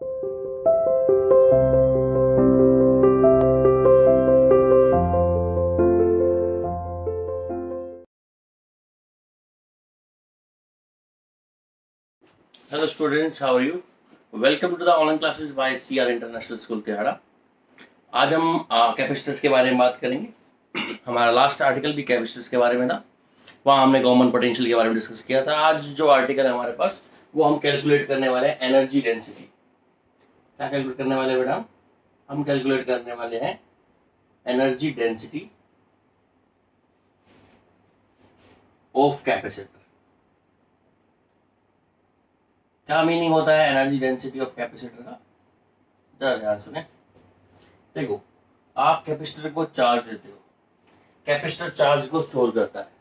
Hello students, how are you? Welcome to the online classes by CR International School Tihara आज हम capacitors के बारे में बात करेंगे। हमारा लास्ट आर्टिकल भी कैपेसिटर्स के बारे में था। वहाँ हमने कॉमन पोटेंशियल के बारे में डिस्कस किया था। आज जो आर्टिकल है हमारे पास वो हम कैलकुलेट करने वाले हैं एनर्जी डेंसिटी क्या कैलकुलेट करने वाले मैडम हम कैलकुलेट करने वाले हैं एनर्जी डेंसिटी ऑफ़ कैपेसिटर क्या मीनिंग होता है एनर्जी डेंसिटी ऑफ़ कैपेसिटर का? जरा ध्यान सुने। देखो, आप कैपेसिटर को चार्ज देते हो। कैपेसिटर चार्ज को स्टोर करता है।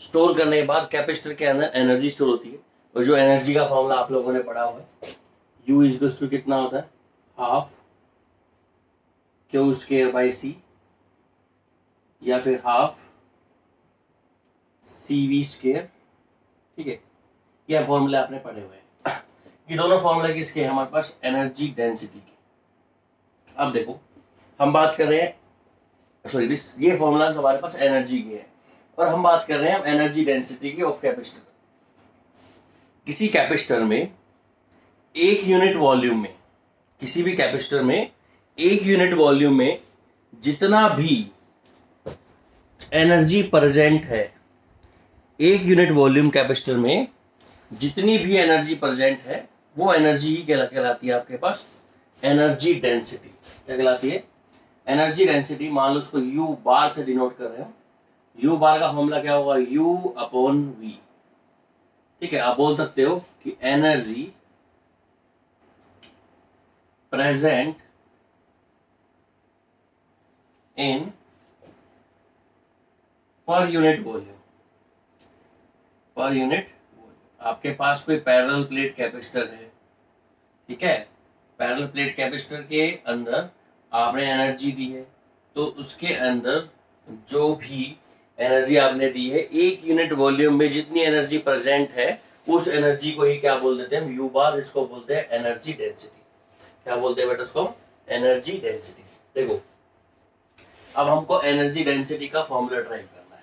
स्टोर करने के बाद कैपेसिटर के अंदर एनर्जी स्टोर होती है। और जो एनर्जी का फॉर्मूला आप लोगों ने पढ़ा हुआ है यू इज़ टू कितना होता है? Half Q square by C या फिर हाफ़ सी वी स्केयर ठीक है? यह फॉर्मूले आपने पढ़े हुए हैं। ये दोनों फॉर्मूले किसके हैं? हमारे पास एनर्जी डेंसिटी के। अब देखो, हम बात कर रहे हैं सॉरी ये फॉर्मूला हमारे पास एनर्जी के है। और हम बात कर रहे हैं एनर्जी डेंसिटी की ऑफ़ कैपेसिटर किसी कैपेसिटर में एक यूनिट वॉल्यूम में, किसी भी कैपेसिटर में, एक यूनिट वॉल्यूम में जितना भी एनर्जी प्रेजेंट है, एक यूनिट वॉल्यूम कैपेसिटर में जितनी भी एनर्जी प्रेजेंट है, वो एनर्जी ही कहलाती है आपके पास एनर्जी डेंसिटी क्या कहलाती है? एनर्जी डेंसिटी मान लो उसको यू बार से डिनोट कर रहे हो यू बार का फॉर्मूला क्या होगा? यू अपॉन वी ठीक है, आप बोल सकते हो कि एनर्जी प्रेजेंट इन पर यूनिट वॉल्यूम पर यूनिट आपके पास कोई पैरेलल प्लेट कैपेसिटर है, ठीक है? पैरेलल प्लेट कैपेसिटर के अंदर आपने एनर्जी दी है तो उसके अंदर जो भी एनर्जी आपने दी है, एक यूनिट वॉल्यूम में जितनी एनर्जी प्रेजेंट है, उस एनर्जी को ही क्या बोल देते हैं? यू बार इसको बोलते हैं एनर्जी डेंसिटी क्या बोलते हैं बेटा उसको? एनर्जी डेंसिटी देखो, अब हमको एनर्जी डेंसिटी का फॉर्मूला ड्राइव करना है।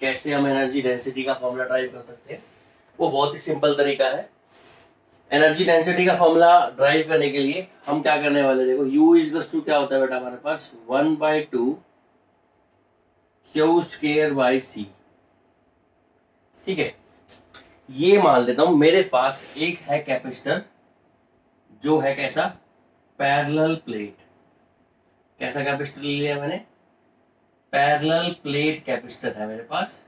कैसे हम एनर्जी डेंसिटी का फॉर्मूला ड्राइव कर सकते हैं? वो बहुत ही सिंपल तरीका है। एनर्जी डेंसिटी का फॉर्मूला ड्राइव करने के लिए हम क्या करने वाले देखो यू इज़ टू क्या होता है बेटा हमारे पास? One by two Q square by C ठीक है? ये मान लेता हूँ, मेरे पास एक है कैपेसिटर जो है कैसा? Parallel plate. कैसा कैपेसिटर लिया मैंने? पैरेलल प्लेट कैपेसिटर है मेरे पास।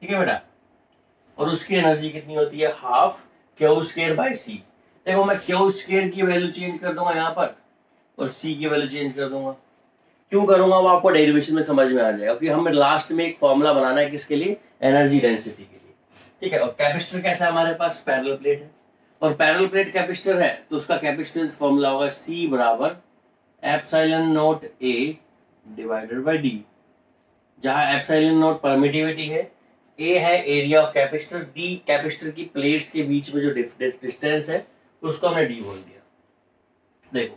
ठीक है बेटा? और उसकी एनर्जी कितनी होती है? Half Q square by C. देखो, मैं क्यू स्केयर की वैल्यू चेंज कर दूँगा यहाँ पर और सी की वैल्यू चेंज कर दूँगा। क्यों करूँगा? वो आपको डेरिवेशन में समझ में आ जाएगा, क्योंकि हमें लास्ट में एक फॉर्मूला बनाना है किसके लिए? एनर्जी डेंसिटी के लिए। ठीक है, और कैपेसिटर कैसा है हमारे पास? पैरल प्लेट है। और पैरल प्लेट कैपेसिटर है तो उसका कैपेसिटेंस फॉर्मूला होगा सी बराबर epsilon naught A divided by D जहाँ एप्साइलन नोट परमिटिविटी है ए है area of capacitor D capacitor की प्लेट्स के बीच में जो डिस्टेंस है, उसको हमने डी बोल दिया। देखो,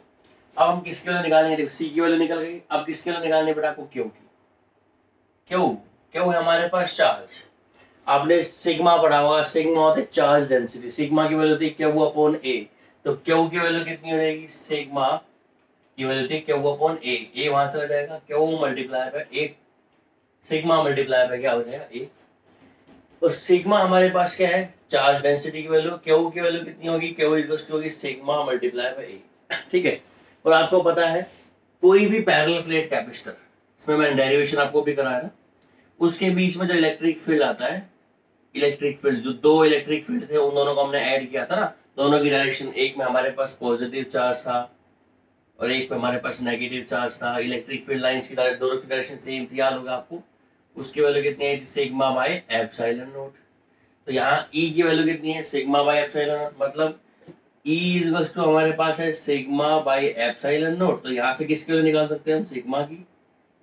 अब हम किसके लिए निकालेंगे? देखो सी की वैल्यू निकल गई। अब किसके लिए निकालने बेटा आपको क्यू की? क्यों क्यों है हमारे पास चार्ज। आपने सिग्मा पढ़ा हुआ सिग्मा होते चार्ज डेंसिटी सिग्मा की वैल्यू होती है क्यू अपॉन ए तो क्यू की वैल्यू कितनी हो जाएगी? सिग्मा की वैल्यू होती है क्यू अपॉन ए ए वहाँ चला जाएगा Q multiply by A sigma multiply by क्या हो जाएगा? ए और सिग्मा हमारे पास क्या है? चार्ज डेंसिटी की वैल्यू क्यू की वैल्यू कितनी होगी? क्यू इज़ होगी सिग्मा मल्टीप्लाई बाय ए ठीक है? और आपको पता है, कोई भी पैरेलल प्लेट कैपेसिटर इसमें मैंने डेरिवेशन आपको भी कराया था, उसके बीच में जो इलेक्ट्रिक फ़ील्ड आता है इलेक्ट्रिक फ़ील्ड जो दो इलेक्ट्रिक फ़ील्ड थे, उन दोनों को हमने ऐड किया था ना। दोनों की डायरेक्शन एक में हमारे पास पॉजिटिव चार्ज था और एक में हमारे पास नेगेटिव चार्ज था। इलेक्ट्रिक फ़ील्ड लाइंस की दोनों की डायरेक्शन सेम थी, याद होगा आपको। उसकी वैल्यू कितनी है सिग्मा बाय एप्सिलॉन नोट तो यहाँ ई e की वैल्यू कितनी है? सिग्मा बाय एप्सिलॉन नोट मतलब ई इज़ टू हमारे पास है सिग्मा बाय एप्सिलॉन नोट तो यहाँ से किसकी वैल्यू निकाल सकते हैं हम? सिग्मा की।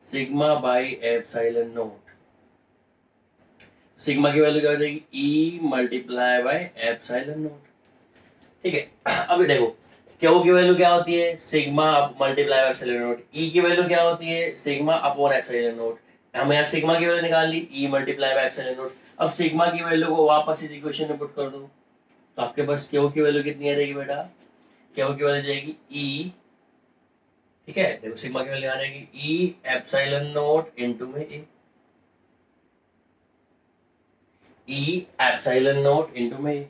Sigma by epsilon naught sigma की वैल्यू क्या हो जाएगी? E multiply by epsilon naught ठीक है। अभी देखो, क्यू की वैल्यू क्या होती है? Sigma multiply epsilon naught E की वैल्यू क्या होती है? सिग्मा अपॉन एप्सिलॉन नोट हम यहाँ सिग्मा की वैल्यू निकाल ली E multiply by epsilon naught अब सिग्मा की वैल्यू को वापस इस इक्वेशन में पुट कर दो। तो आपके पास क्यू की वैल्यू कितनी आ जाएगी बेटा? क्यू की वैल्यू जाएगी? ई ठीक है? देखो, सिग्मा की वैल्यू आ जाएगी। ई एप्सिलॉन नोट इनटू में A E epsilon naught into में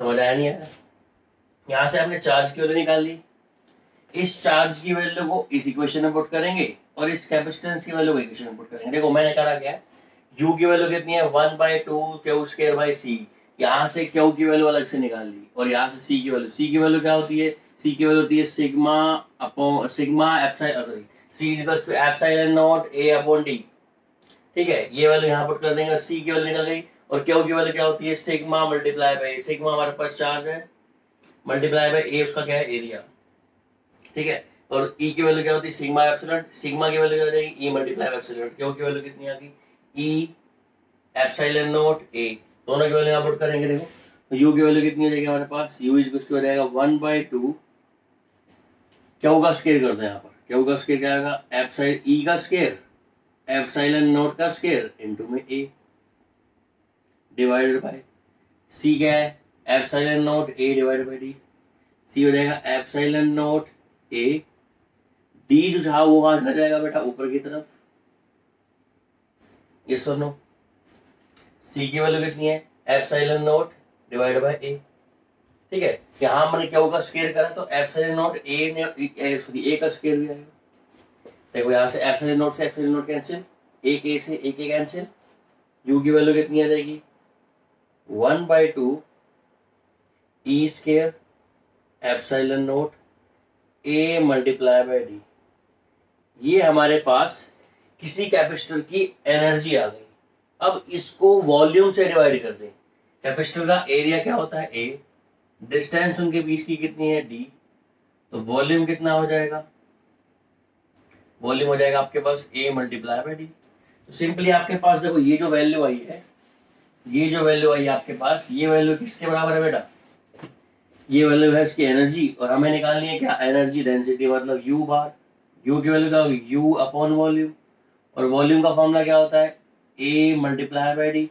समझ आया नहीं आया? यहाँ से आपने चार्ज की वैल्यू निकाल ली? इस चार्ज की वैल्यू को इस इक्वेशन में पुट करेंगे और इस कैपेसिटेंस की वैल्यू को इक्वेशन में पुट करेंगे। देखो, मैंने करा क्या? यू की वैल्यू कितनी है? One by two Q square by C यहाँ से क्यू की वैल्यू अलग से निकाल ली और यहाँ से सी की वैल्यू सी की वैल्यू क्या होती है? सी की वैल्यू होती है sigma upon sigma epsilon sorry C is two epsilon naught A upon D ठीक है? ये वैल्यू यहाँ पुट कर देंगे सी की वैल्यू निकल गई। और क्यू की वैल्यू क्या होती है सिग्मा मल्टीप्लाई बाई सिग्मा हमारे पास चार्ज है मल्टीप्लाई बाई ए उसका क्या है एरिया ठीक है? और ई e की वैल्यू क्या होती है सिग्मा एप्सिलॉन सिग्मा की वैल्यू क्या हो जाएगी ई मल्टीप्लाई एप्सिलॉन क्यों की वैल्यू कितनी आ गई? ई एप्सिलॉन नोट ए दोनों की वैल्यू पुट करेंगे, देखो। तो यू की वैल्यू कितनी हो जाएगी हमारे पास? यू इज़ कुछ हो जाएगा वन बाई टू क्यू का स्केयर कर दो यहाँ पर? क्यू का स्केयर क्या आएगा? एप्साइल ई e का स्केयर एप्साइलन नोट का स्केयर इनटू में ए डिवाइडेड बाय सी क्या है? Epsilon naught A divided by D C हो जाएगा एप्साइलन नोट ए डी जो चाह वो कहाँ चला जाएगा बेटा ऊपर की तरफ़। ये सर नो सी की वैल्यू कितनी है? Epsilon naught divide by A ठीक है? यहाँ मैंने क्या होगा? स्केयर करा तो एप्सिलॉन नोट ए ने सॉरी ए का स्केयर भी आएगा। देखो यहाँ से एप्सिलॉन नोट से एप्सिलॉन नोट कैंसिल एक ए से एक ए कैंसिल यू की वैल्यू कितनी आ जाएगी? One by two E square epsilon naught A multiply by D. ये हमारे पास किसी कैपेसिटर की एनर्जी आ गई। अब इसको वॉल्यूम से डिवाइड कर दें। कैपेसिटर का एरिया क्या होता है? ए। डिस्टेंस उनके बीच की कितनी है? डी। तो वॉल्यूम कितना हो जाएगा? वॉल्यूम हो जाएगा आपके पास ए मल्टीप्लाई बाय डी। तो सिंपली आपके पास देखो, ये जो वैल्यू आई है ये जो वैल्यू आई आपके पास, ये वैल्यू किसके बराबर है बेटा? ये वैल्यू है इसकी एनर्जी और हमें निकालनी है क्या? एनर्जी डेंसिटी मतलब यू बार यू की वैल्यू क्या होगी? यू अपॉन वॉल्यूम और वॉल्यूम का फॉर्मूला क्या होता है? ए मल्टीप्लाई बाई डी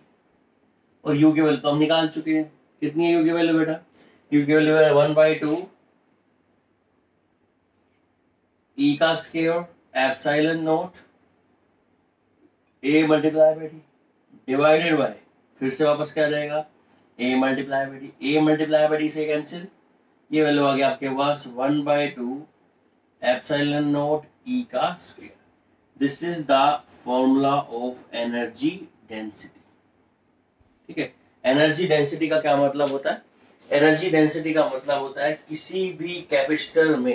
और यू की वैल्यू तो हम निकाल चुके हैं। कितनी है यू की वैल्यू बेटा? यू की वैल्यू है वन बाई टू ई का square epsilon naught A multiply by D divided by फिर से वापस क्या जाएगा? A multiply by D A multiply by D से कैंसिल ये वैल्यू आ गया आपके पास one by two epsilon naught E का square this is the formula of energy density ठीक है? एनर्जी डेंसिटी का क्या मतलब होता है? एनर्जी डेंसिटी का मतलब होता है किसी भी कैपेसिटर में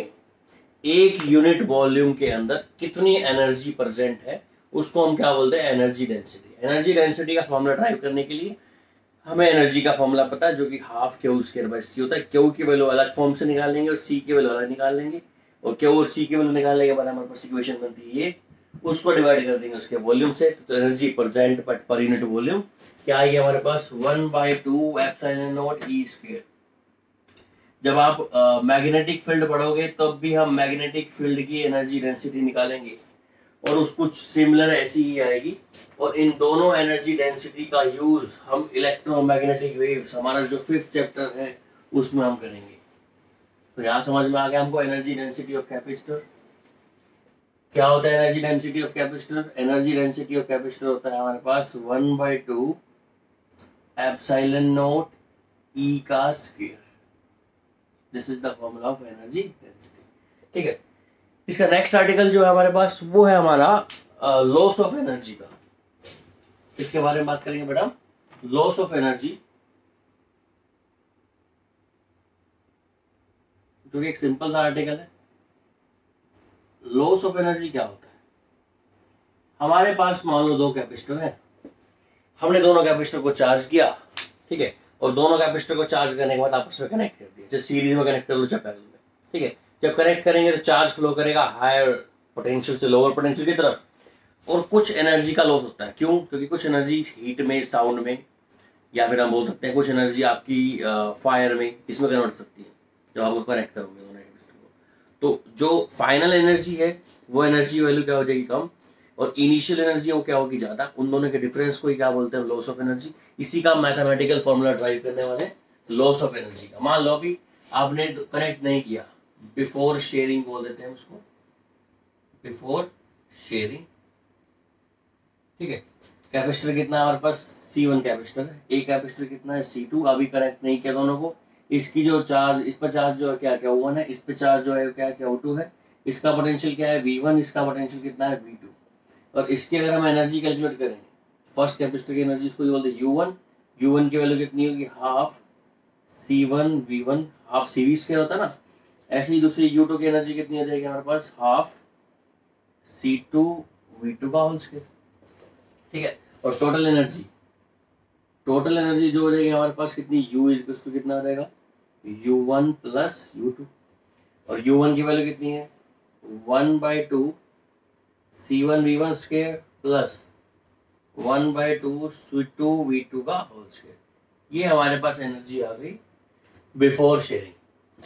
एक यूनिट वॉल्यूम के अंदर कितनी एनर्जी प्रेजेंट है? उसको हम क्या बोलते हैं? एनर्जी डेंसिटी एनर्जी डेंसिटी का फॉर्मूला ड्राइव करने के लिए हमें एनर्जी का फॉर्मूला पता है, जो कि half Q square by C होता है। क्यू की वैल्यू अलग फॉर्म से निकाल लेंगे और सी की वैल्यू अलग निकाल लेंगे। और क्यू और सी की वैल्यू निकालने के बाद हमारे पास इक्वेशन बनती है ये। उसको डिवाइड कर देंगे उसके वॉल्यूम से। तो energy present per unit volume क्या आएगी हमारे पास? One by two epsilon naught E square जब आप मैग्नेटिक फ़ील्ड पढ़ोगे, तब भी हम मैग्नेटिक फ़ील्ड की एनर्जी डेंसिटी निकालेंगे। और उस कुछ सिमिलर ऐसी ही आएगी। और इन दोनों एनर्जी डेंसिटी का यूज़ हम इलेक्ट्रोमैग्नेटिक वेव्स हमारा जो फिफ्थ चैप्टर है, उसमें हम करेंगे। तो यहाँ समझ में आ गया हमको एनर्जी डेंसिटी ऑफ़ कैपेसिटर क्या होता है energy density of capacitor energy density of capacitor होता है हमारे पास one by two epsilon naught E का square this is the formula of energy density ठीक है? इसका नेक्स्ट आर्टिकल जो है हमारे पास, वो है हमारा लॉस ऑफ़ एनर्जी का। इसके बारे में बात करेंगे बेटा। लॉस ऑफ़ एनर्जी जो कि एक सिंपल सा आर्टिकल है। लॉस ऑफ़ एनर्जी क्या होता है? हमारे पास मान लो दो कैपेसिटर है। हमने दोनों कैपेसिटर को चार्ज किया, ठीक है? और दोनों कैपेसिटर को चार्ज करने के बाद आपस में कनेक्ट कर दिया। जैसे सीरीज़ में कनेक्ट कर लो चाहे पैरेलल में। ठीक है? जब कनेक्ट करेंगे तो चार्ज फ्लो करेगा हायर पोटेंशियल से लोअर पोटेंशियल की तरफ़। और कुछ एनर्जी का लॉस होता है। क्यों? क्योंकि कुछ एनर्जी हीट में साउंड में, या फिर हम बोल सकते हैं कुछ एनर्जी आपकी फायर में, इसमें कन्वर्ट सकती है। जब आप कनेक्ट करोगे दोनों तो जो फाइनल एनर्जी है, वो एनर्जी वैल्यू क्या हो जाएगी कम? और इनिशियल एनर्जी वो क्या होगी ज़्यादा? उन दोनों के डिफरेंस को ही क्या बोलते हैं? लॉस ऑफ़ एनर्जी इसी का मैथमेटिकल फॉर्मूला ड्राइव करने वाले लॉस ऑफ़ एनर्जी का। मान लो अभी आपने कनेक्ट नहीं किया। बिफोर शेयरिंग बोल देते हैं उसको। बिफोर शेयरिंग ठीक है? कैपेसिटर कितना हमारे पास? सी वन कैपेसिटर एक कैपेसिटर कितना है? सी टू अभी कनेक्ट नहीं किया दोनों को। इसकी जो चार्ज इस पर चार्ज जो है, क्या क्या वन है? इस पर चार्ज जो है, क्या क्या टू है। इसका पोटेंशियल क्या है? वी वन इसका पोटेंशियल कितना है? वी टू और इसकी अगर हम एनर्जी कैलकुलेट करें फ़र्स्ट कैपेसिटर की एनर्जी इसको बोलते हैं यू वन यू वन की वैल्यू कितनी होगी? Half C one V one half C V square होता है ना? ऐसे ही दूसरी यू टू की एनर्जी कितनी हो जाएगी हमारे पास? Half C two V two का। होल स्केयर ठीक है? और टोटल एनर्जी टोटल एनर्जी जो हो जाएगी हमारे पास कितनी? यू इज़ टू कितना हो जाएगा? U one plus U two और यू वन की वैल्यू कितनी है? One by two C one V one square plus one by two C two V two का होल स्केयर ये हमारे पास एनर्जी आ गई बिफोर शेयरिंग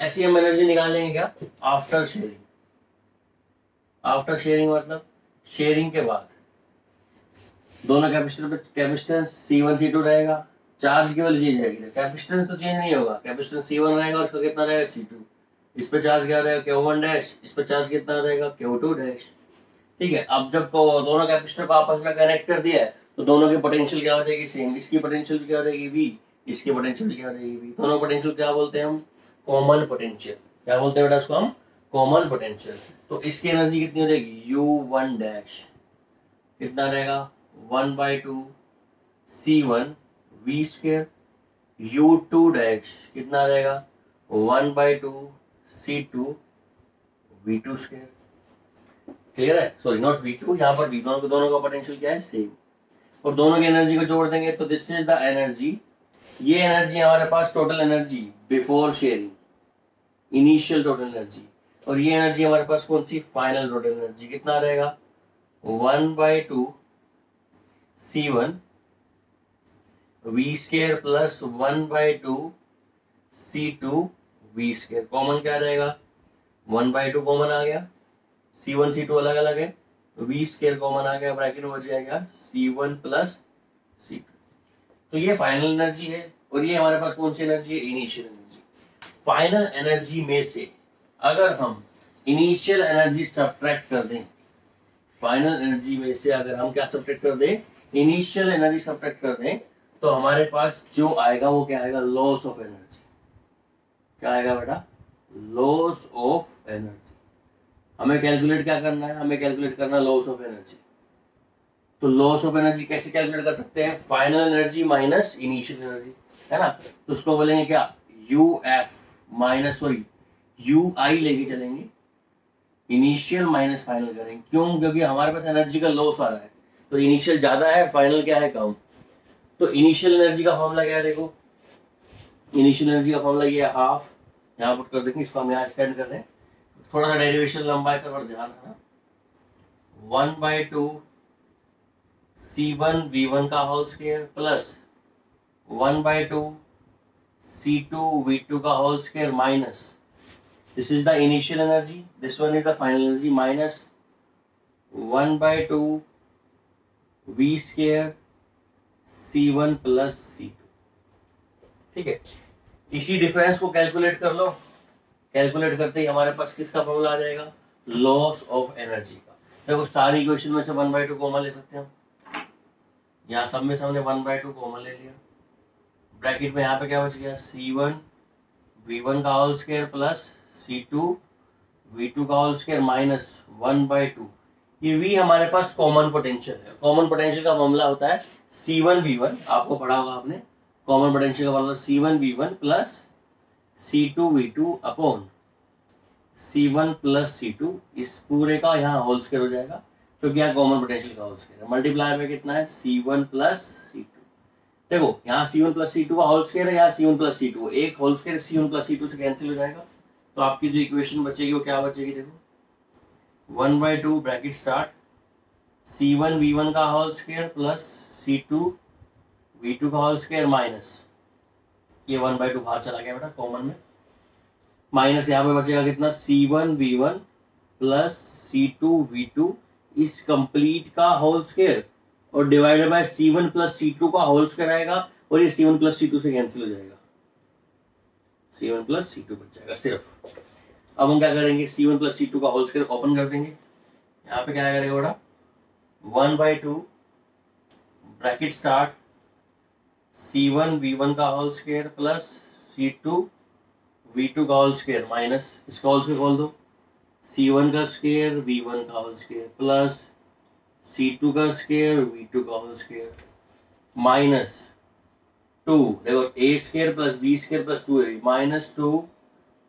ऐसी हम एनर्जी निकालेंगे क्या? आफ्टर शेयरिंग आफ्टर शेयरिंग मतलब शेयरिंग के बाद। दोनों कैपेसिटर पे capacitance C one C two रहेगा। चार्ज की वैल्यू चेंज रहेगी। कैपेसिटेंस तो चेंज नहीं होगा। कैपेसिटेंस सी वन रहेगा उसका कितना रहेगा? सी टू इस पे चार्ज क्या रहेगा? क्यू वन डैश इस पे चार्ज कितना रहेगा? क्यू टू डैश ठीक है? अब जब दोनों कैपेसिटर को आपस में कनेक्ट कर दिया है तो दोनों की पोटेंशियल क्या हो जाएगी? सेम इसकी पोटेंशियल क्या हो जाएगी? वी इसकी पोटेंशियल क्या हो जाएगी? वी दोनों पोटेंशियल क्या बोलते हैं हम? कॉमन पोटेंशियल क्या बोलते हैं बेटा उसको हम? कॉमन पोटेंशियल तो इसकी एनर्जी कितनी हो जाएगी? यू वन डैश कितना रहेगा? One by two C one V square U two dash कितना रहेगा? One by two C two V two square clear है? सॉरी नॉट वी टू यहाँ पर वी दोनों दोनों का पोटेंशियल क्या है? सेम और दोनों की एनर्जी को जोड़ देंगे तो दिस इज़ द एनर्जी ये एनर्जी हमारे पास total energy before sharing initial total energy. और ये एनर्जी हमारे पास कौन सी? Final total energy. कितना रहेगा? One by two C one V square plus one by two C two V square common क्या रहेगा? वन बाई टू कॉमन आ गया। सी वन, सी टू अलग अलग है। वी स्केयर कॉमन आ गया, ब्रैकेट में बच जाएगा। C one plus C two. तो ये फाइनल एनर्जी है। और ये हमारे पास कौन सी एनर्जी है? Initial energy. फाइनल एनर्जी में से अगर हम इनिशियल एनर्जी सब्ट्रैक्ट कर दें फाइनल एनर्जी में से अगर हम क्या सब्ट्रैक्ट कर दें इनिशियल एनर्जी सब्ट्रैक्ट कर दें तो हमारे पास जो आएगा वो क्या आएगा? लॉस ऑफ़ एनर्जी क्या आएगा बेटा? लॉस ऑफ़ एनर्जी हमें कैलकुलेट क्या करना है? हमें कैलकुलेट करना है लॉस ऑफ़ एनर्जी तो लॉस ऑफ़ एनर्जी कैसे कैलकुलेट कर सकते हैं? Final energy minus initial energy है ना? तो उसको बोलेंगे क्या? U F minus, sorry U I लेके चलेंगे। इनिशियल माइनस फाइनल करेंगे। क्यों? क्योंकि हमारे पास एनर्जी का लॉस आ रहा है। तो इनिशियल ज़्यादा है फाइनल क्या है? कम। तो इनिशियल एनर्जी का फॉर्मूला क्या है? देखो। इनिशियल एनर्जी का फॉर्मूला ये है हाफ़ यहाँ पुट कर देंगे, इसको हम यहाँ एक्सटेंड कर रहे हैं। थोड़ा सा डेरिवेशन लंबाई का थोड़ा ध्यान रखना। One by two C one V one का whole square plus one by two C two V two का whole square minus this is the initial energy this one is the final energy minus one by two V square C one plus C two ठीक है? इसी difference को calculate कर लो। Calculate करते ही हमारे पास किसका formula आ जाएगा? लॉस ऑफ़ एनर्जी का। देखो, सारी इक्वेशन में से वन बाई टू कॉमन ले सकते हैं यहाँ सब में से हमने वन बाई टू कॉमन ले लिया। ब्रैकेट में यहाँ पे क्या बच गया? सी वन वी वन का whole square plus C two V two का whole square minus one by two ये वी हमारे पास कॉमन पोटेंशियल है। कॉमन पोटेंशियल का मामला होता है सी वन वी वन आपको पढ़ा होगा आपने। कॉमन पोटेंशियल का मामला C one V one plus C two V two upon C one plus C two इस पूरे का यहाँ होल स्केयर हो जाएगा, क्योंकि यहाँ कॉमन पोटेंशियल का होल स्केयर है। मल्टीप्लाई में कितना है? C one plus C two देखो, यहाँ C one plus C two का होल स्केयर है, यहाँ C one plus C two एक whole square C one plus C two से कैंसिल हो जाएगा। तो आपकी जो इक्वेशन बचेगी वो क्या बचेगी देखो? One by two bracket start C one V one का whole square plus C two V two का होल स्केयर माइनस ये वन बाई टू बाहर चला गया बेटा कॉमन में। माइनस यहाँ पे बचेगा कितना? C one V one plus C two V two इस कंप्लीट का होल स्केयर और divided by C one plus C two का होल स्केयर आएगा और ये C one plus C two से कैंसिल हो जाएगा। C one plus C two बच जाएगा सिर्फ़। अब हम क्या करेंगे? C one plus C two का होल स्केयर ओपन कर देंगे। यहाँ पे क्या करेगा बेटा one by two bracket start C one V one का whole square plus C two V two का होल स्केयर माइनस इसका होल स्केयर खोल दो। सी वन का स्केयर वी वन का whole square plus C two का square V two का whole square minus two देखो A square plus B square plus two A minus two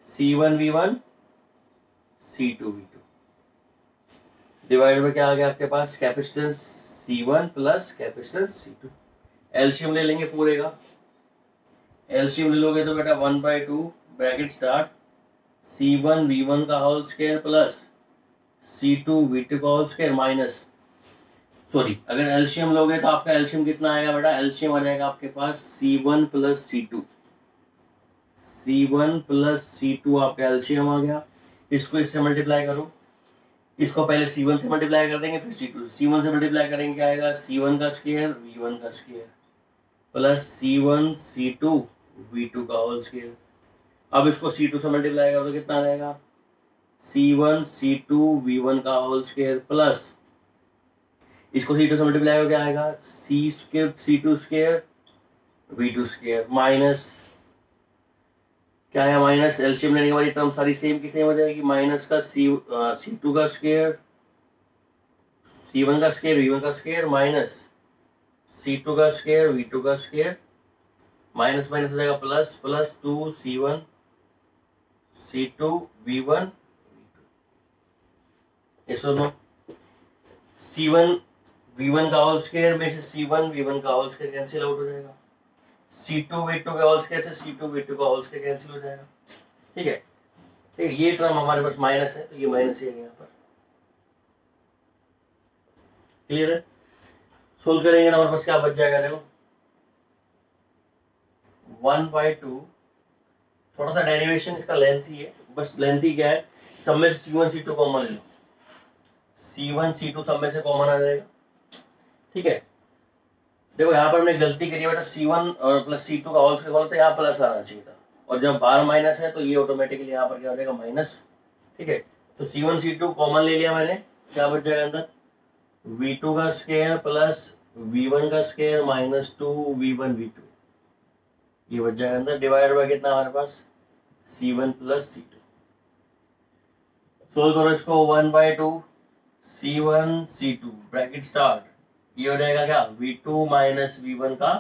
C one V one C two V two divide में क्या आ गया आपके पास? Capacitance C one plus capacitance C two LCM ले लेंगे पूरे का। एल्शियम ले लोगे तो बेटा one by two bracket start C one V one का whole square plus C two V two का होल स्केयर माइनस सॉरी अगर एल्शियम लोगे तो आपका एल्शियम कितना आएगा बेटा? एल्शियम आ जाएगा आपके पास C one plus C two C one plus C two आपका एल्शियम आ गया। इसको इससे मल्टीप्लाई करो। इसको पहले सी वन से मल्टीप्लाई कर देंगे, फिर सी टू सी वन से मल्टीप्लाई करेंगे क्या आएगा? सी वन का स्केयर वी वन का square plus C one C two V two का होल स्केयर अब इसको सी टू से मल्टीप्लाई करो तो कितना रहेगा C one C two V one का होल स्केयर प्लस इसको सी टू से मल्टीप्लाई हो आएगा। C square C two square V two square minus क्या है? माइनस एल्शियम लेने के बाद ये टर्म सारी सेम की सेम हो जाएगी। माइनस का सी सी टू का स्केयर सी वन का स्केयर वी वन का स्केयर माइनस सी टू का स्केयर वी टू का स्केयर माइनस माइनस हो जाएगा plus plus two C one C two V one ये सुनो सी वन वी वन का होल स्केयर में से सी वन वी वन का होल स्केयर कैंसिल आउट हो जाएगा। सी टू वी टू का होल स्केयर से सी टू वी टू का होल स्केयर कैंसिल हो जाएगा। ठीक है? ठीक है, ये टर्म हमारे पास माइनस है तो ये माइनस ही है यहाँ पर। क्लियर है? सोल्व करेंगे ना, हमारे पास क्या बच जाएगा, देखो। वन बाई टू थोड़ा सा डेरिवेशन इसका लेंथी है, बस लेंथी क्या है? सब में C one C two common ले लो सी वन सी टू सब में से कॉमन आ जाएगा। ठीक है? देखो, यहाँ पर हमने गलती करी बेटा सी वन और प्लस सी टू का होल स्क्वायर तो यहाँ प्लस आना चाहिए था। और जब बार माइनस है तो ये ऑटोमेटिकली यहाँ पर क्या हो जाएगा माइनस ठीक है? तो C one C two common ले लिया मैंने। क्या बच जाएगा अंदर? वी टू का स्केयर प्लस वी वन का square minus two V one V two ये बच जाएगा अंदर। डिवाइड बाय कितना हमारे पास? C one plus C two solve करो इसको। One by two C one C two bracket start ये हो जाएगा क्या? V two minus V one का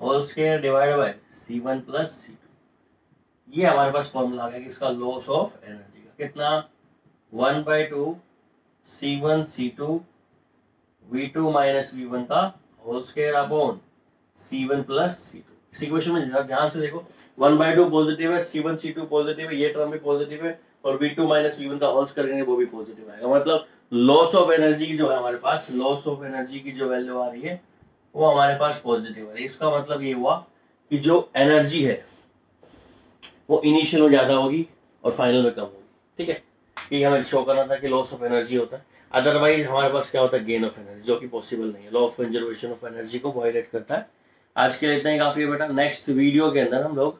whole square divide by C one plus C two ये हमारे पास फॉर्मूला आ गया इसका लॉस ऑफ़ एनर्जी का कितना? One by two C one C two V two minus V one का whole square upon C one plus C two इस equation में ध्यान से देखो। वन बाई टू पॉजिटिव है C one C two positive है, ये टर्म भी पॉजिटिव है और V two minus V one का होल्स करेंगे, वो भी पॉजिटिव आएगा। मतलब लॉस ऑफ़ एनर्जी की जो है हमारे पास लॉस ऑफ़ एनर्जी की जो वैल्यू आ रही है, वो हमारे पास पॉजिटिव आ रही है। इसका मतलब ये हुआ कि जो एनर्जी है, वो इनिशियल में ज़्यादा होगी और फाइनल में कम होगी। ठीक है? ये हमें शो करना था कि लॉस ऑफ़ एनर्जी होता है। अदरवाइज़ हमारे पास क्या होता है? गेन ऑफ़ एनर्जी जो कि पॉसिबल नहीं है। Law of conservation of energy को वायलेट करता है। आज के लिए इतना ही काफ़ी है बेटा। नेक्स्ट वीडियो के अंदर हम लोग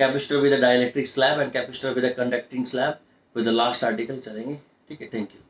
capacitor with dielectric slab and capacitor with conducting slab with last article चलेंगे। ठीक है? Thank you